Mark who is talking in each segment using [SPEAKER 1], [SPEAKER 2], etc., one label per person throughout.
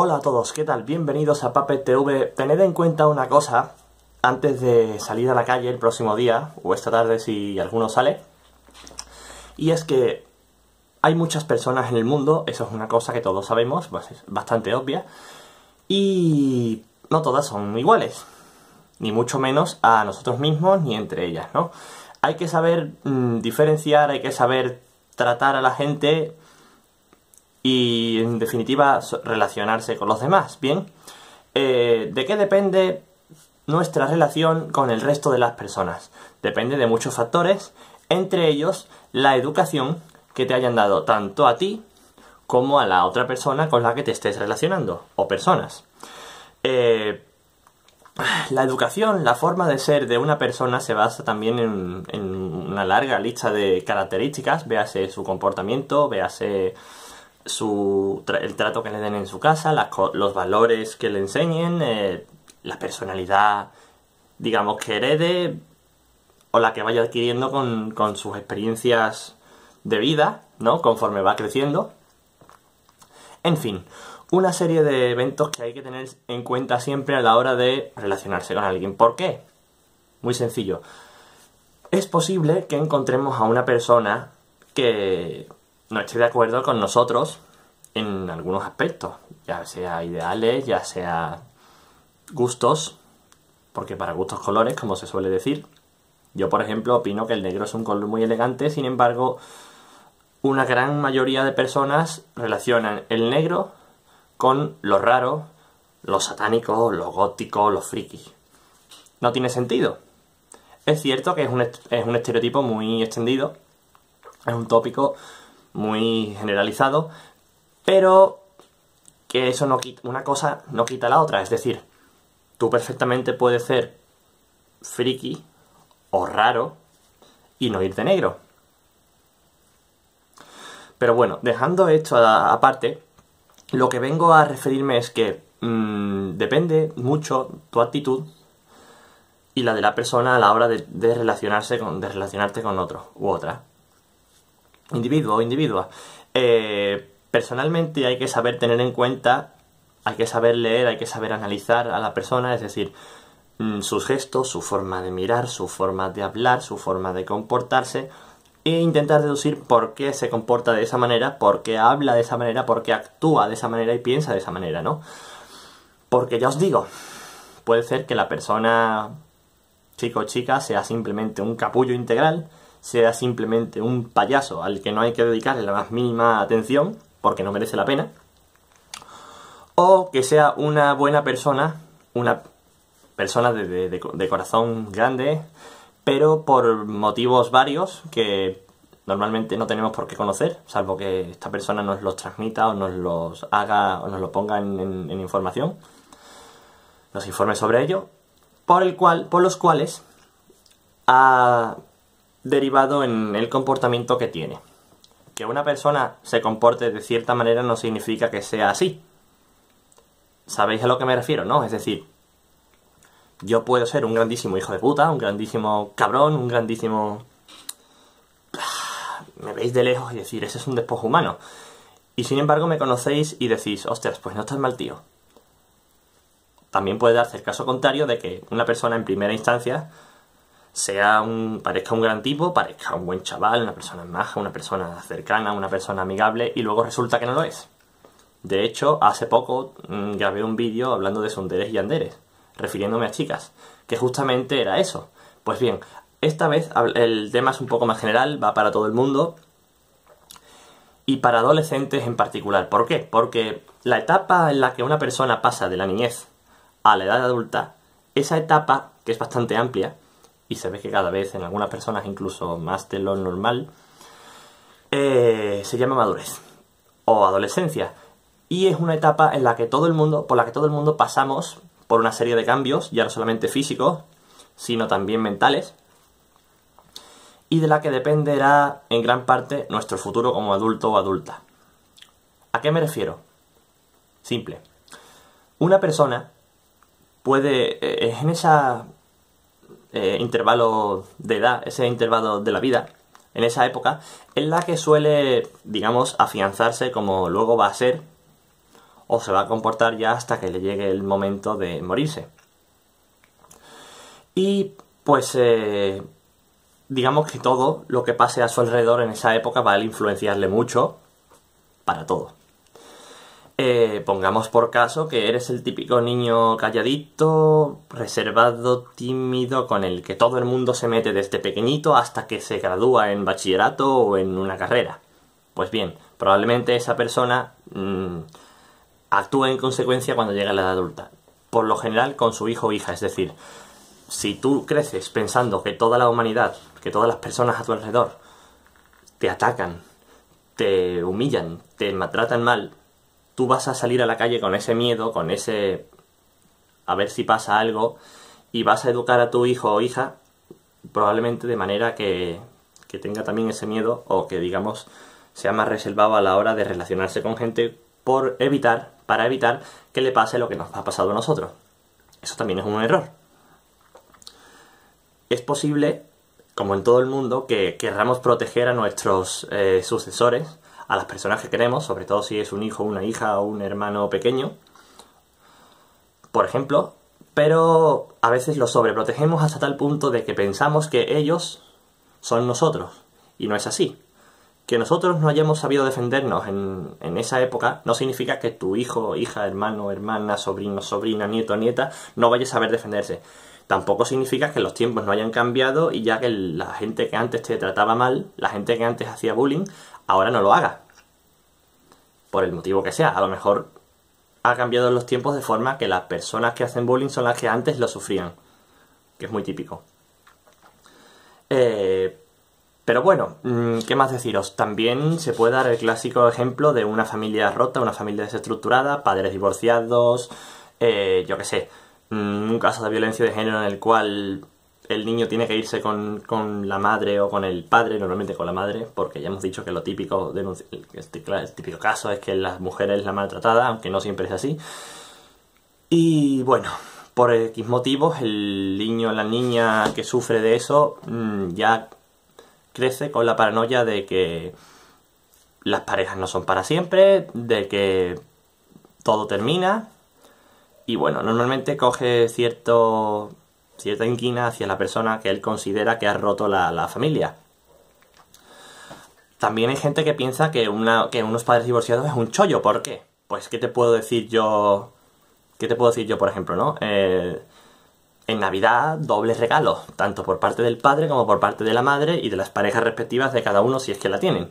[SPEAKER 1] Hola a todos, ¿qué tal? Bienvenidos a Puppet TV. Tened en cuenta una cosa antes de salir a la calle el próximo día, o esta tarde si alguno sale, y es que hay muchas personas en el mundo, eso es una cosa que todos sabemos, pues es bastante obvia, y no todas son iguales, ni mucho menos a nosotros mismos ni entre ellas, ¿no? Hay que saber mm, diferenciar, hay que saber tratar a la gente y en definitiva relacionarse con los demás. Bien, eh, ¿de qué depende nuestra relación con el resto de las personas? Depende de muchos factores, entre ellos la educación que te hayan dado tanto a ti como a la otra persona con la que te estés relacionando, o personas. Eh, la educación, la forma de ser de una persona se basa también en, en una larga lista de características, véase su comportamiento, véase su, el trato que le den en su casa, los valores que le enseñen, eh, la personalidad, digamos, que herede o la que vaya adquiriendo con, con sus experiencias de vida, ¿no? Conforme va creciendo. En fin, una serie de eventos que hay que tener en cuenta siempre a la hora de relacionarse con alguien. ¿Por qué? Muy sencillo. Es posible que encontremos a una persona que no esté de acuerdo con nosotros en algunos aspectos, ya sea ideales, ya sea gustos, porque para gustos colores, como se suele decir. Yo, por ejemplo, opino que el negro es un color muy elegante, sin embargo, una gran mayoría de personas relacionan el negro con lo raro, lo satánico, lo gótico, lo friki. No tiene sentido. Es cierto que es un, es un estereotipo muy extendido, es un tópico muy generalizado, pero que eso no quita, una cosa no quita la otra, es decir, tú perfectamente puedes ser friki o raro y no ir de negro. Pero bueno, dejando esto aparte, lo que vengo a referirme es que mmm, depende mucho tu actitud y la de la persona a la hora de, de relacionarse con, de relacionarte con otro u otra. Individuo o individua. Eh, personalmente hay que saber tener en cuenta, hay que saber leer, hay que saber analizar a la persona, es decir, mm, sus gestos, su forma de mirar, su forma de hablar, su forma de comportarse e intentar deducir por qué se comporta de esa manera, por qué habla de esa manera, por qué actúa de esa manera y piensa de esa manera, ¿no? Porque ya os digo, puede ser que la persona chico o chica sea simplemente un capullo integral, sea simplemente un payaso al que no hay que dedicarle la más mínima atención, porque no merece la pena, o que sea una buena persona, una persona de, corazón grande, pero por motivos varios que normalmente no tenemos por qué conocer, salvo que esta persona nos los transmita o nos los haga o nos lo ponga en, información, nos informe sobre ello, por, el cual, por los cuales ha derivado en el comportamiento que tiene que una persona se comporte de cierta manera no significa que sea así. ¿Sabéis a lo que me refiero, no? Es decir, yo puedo ser un grandísimo hijo de puta, un grandísimo cabrón, un grandísimo... Me veis de lejos y decir, ese es un despojo humano. Y sin embargo me conocéis y decís, ostras, pues no estás mal tío. También puede darse el caso contrario de que una persona en primera instancia sea un, parezca un gran tipo, parezca un buen chaval, una persona maja, una persona cercana, una persona amigable, y luego resulta que no lo es. De hecho, hace poco mm, grabé un vídeo hablando de sonderes y anderes, refiriéndome a chicas, que justamente era eso. Pues bien, esta vez el tema es un poco más general, va para todo el mundo, y para adolescentes en particular. ¿Por qué? Porque la etapa en la que una persona pasa de la niñez a la edad adulta, esa etapa, que es bastante amplia, y se ve que cada vez en algunas personas incluso más de lo normal, eh, se llama madurez o adolescencia. Y es una etapa en la que todo el mundo, por la que todo el mundo pasamos por una serie de cambios, ya no solamente físicos, sino también mentales, y de la que dependerá en gran parte nuestro futuro como adulto o adulta. ¿A qué me refiero? Simple. Una persona puede, eh, en esa eh, intervalo de edad, ese intervalo de la vida, en esa época, en la que suele, digamos, afianzarse como luego va a ser, o se va a comportar ya hasta que le llegue el momento de morirse. Y pues eh, digamos que todo lo que pase a su alrededor en esa época va a influenciarle mucho para todo. Eh, pongamos por caso que eres el típico niño calladito, reservado, tímido, con el que todo el mundo se mete desde pequeñito hasta que se gradúa en bachillerato o en una carrera. Pues bien, probablemente esa persona mm, actúe en consecuencia cuando llega a la edad adulta. Por lo general con su hijo o hija, es decir, si tú creces pensando que toda la humanidad, que todas las personas a tu alrededor te atacan, te humillan, te maltratan mal, tú vas a salir a la calle con ese miedo, con ese a ver si pasa algo y vas a educar a tu hijo o hija probablemente de manera que, que tenga también ese miedo o que digamos sea más reservado a la hora de relacionarse con gente por evitar, para evitar que le pase lo que nos ha pasado a nosotros. Eso también es un error. Es posible, como en todo el mundo, que querramos proteger a nuestros eh, sucesores a las personas que queremos, sobre todo si es un hijo, una hija o un hermano pequeño, por ejemplo, pero a veces los sobreprotegemos hasta tal punto de que pensamos que ellos son nosotros, y no es así. Que nosotros no hayamos sabido defendernos en, esa época no significa que tu hijo, hija, hermano, hermana, sobrino, sobrina, nieto, nieta no vaya a saber defenderse. Tampoco significa que los tiempos no hayan cambiado y ya que la gente que antes te trataba mal, la gente que antes hacía bullying, ahora no lo haga. Por el motivo que sea. A lo mejor ha cambiado los tiempos de forma que las personas que hacen bullying son las que antes lo sufrían. Que es muy típico. Eh, pero bueno, mm, ¿qué más deciros? También se puede dar el clásico ejemplo de una familia rota, una familia desestructurada, padres divorciados, eh, yo qué sé, mm, un caso de violencia de género en el cual el niño tiene que irse con, la madre o con el padre, normalmente con la madre, porque ya hemos dicho que lo típico, este, el típico caso es que la mujer es la maltratada, aunque no siempre es así. Y bueno, por X motivos, el niño o la niña que sufre de eso mm, ya crece con la paranoia de que las parejas no son para siempre, de que todo termina. Y bueno, normalmente coge cierto cierta inquina hacia la persona que él considera que ha roto la, familia. También hay gente que piensa que, una, que unos padres divorciados es un chollo. ¿Por qué? Pues, ¿qué te puedo decir yo? ¿Qué te puedo decir yo, por ejemplo, no? Eh, en Navidad, dobles regalos, tanto por parte del padre como por parte de la madre y de las parejas respectivas de cada uno si es que la tienen.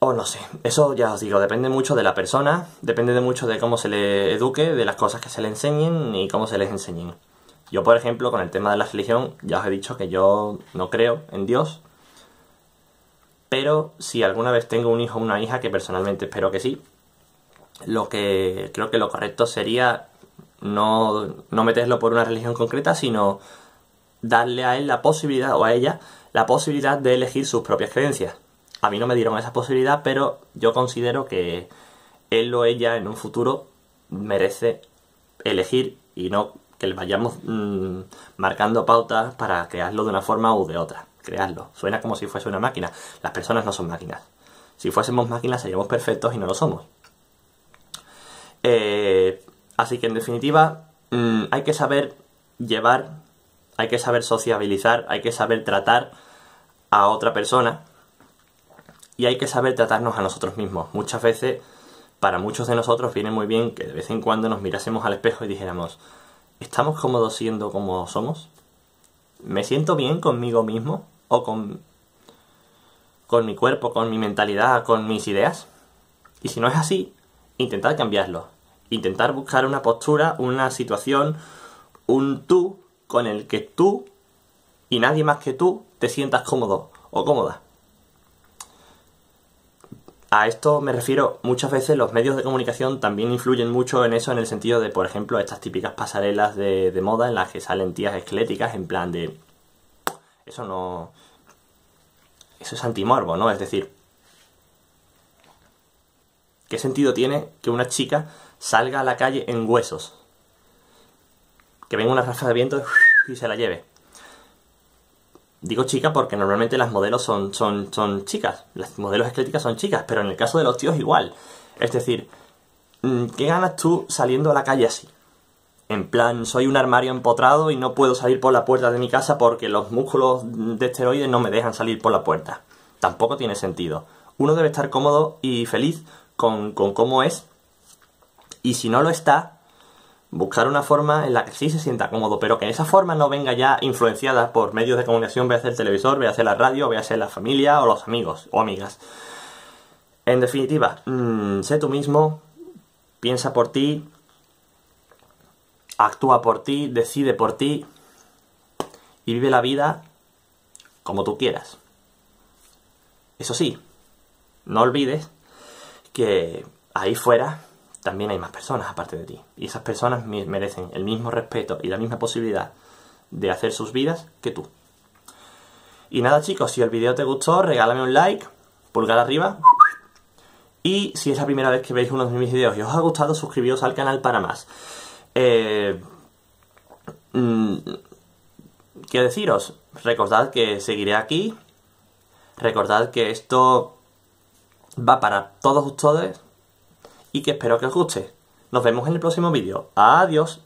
[SPEAKER 1] O no sé, eso ya os digo, depende mucho de la persona, depende de mucho de cómo se le eduque, de las cosas que se le enseñen y cómo se les enseñen. Yo, por ejemplo, con el tema de la religión, ya os he dicho que yo no creo en Dios. Pero si alguna vez tengo un hijo o una hija, que personalmente espero que sí, lo que creo que lo correcto sería no, no meterlo por una religión concreta, sino darle a él la posibilidad, o a ella, la posibilidad de elegir sus propias creencias. A mí no me dieron esa posibilidad, pero yo considero que él o ella en un futuro merece elegir y no que le vayamos mm, marcando pautas para crearlo de una forma u de otra. Crearlo. Suena como si fuese una máquina. Las personas no son máquinas. Si fuésemos máquinas seríamos perfectos y no lo somos. Eh, así que en definitiva mm, hay que saber llevar, hay que saber sociabilizar, hay que saber tratar a otra persona y hay que saber tratarnos a nosotros mismos. Muchas veces, para muchos de nosotros viene muy bien que de vez en cuando nos mirásemos al espejo y dijéramos, ¿Estamos cómodos siendo como somos? ¿Me siento bien conmigo mismo? ¿O con, con mi cuerpo, con mi mentalidad, con mis ideas? Y si no es así, intentar cambiarlo. Intentar buscar una postura, una situación, un tú con el que tú y nadie más que tú te sientas cómodo o cómoda. A esto me refiero, muchas veces los medios de comunicación también influyen mucho en eso, en el sentido de, por ejemplo, estas típicas pasarelas de, moda en las que salen tías esqueléticas en plan de... Eso no... Eso es antimorbo, ¿no? Es decir, ¿qué sentido tiene que una chica salga a la calle en huesos? Que venga una ráfaga de viento y se la lleve. Digo chica porque normalmente las modelos son, son, son chicas, las modelos esqueléticas son chicas, pero en el caso de los tíos igual. Es decir, mm, ¿qué ganas tú saliendo a la calle así? En plan, soy un armario empotrado y no puedo salir por la puerta de mi casa porque los músculos de esteroides no me dejan salir por la puerta. Tampoco tiene sentido. Uno debe estar cómodo y feliz con, con cómo es. Y si no lo está, buscar una forma en la que sí se sienta cómodo, pero que esa forma no venga ya influenciada por medios de comunicación, vea el televisor, vea la radio, vea la familia o los amigos o amigas. En definitiva, mm, sé tú mismo, piensa por ti, actúa por ti, decide por ti y vive la vida como tú quieras. Eso sí, no olvides que ahí fuera también hay más personas aparte de ti. Y esas personas merecen el mismo respeto y la misma posibilidad de hacer sus vidas que tú. Y nada chicos, si el vídeo te gustó, regálame un like, pulgar arriba. Y si es la primera vez que veis uno de mis vídeos y os ha gustado, suscribiros al canal para más. Eh, mm, ¿Qué deciros? Recordad que seguiré aquí. Recordad que esto va para todos ustedes y que espero que os guste. Nos vemos en el próximo vídeo. Adiós.